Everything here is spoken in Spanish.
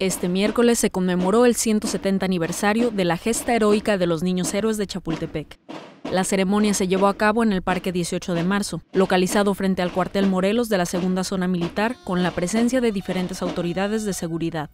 Este miércoles se conmemoró el 170 aniversario de la gesta heroica de los niños héroes de Chapultepec. La ceremonia se llevó a cabo en el Parque 18 de Marzo, localizado frente al cuartel Morelos de la Segunda Zona Militar, con la presencia de diferentes autoridades de seguridad.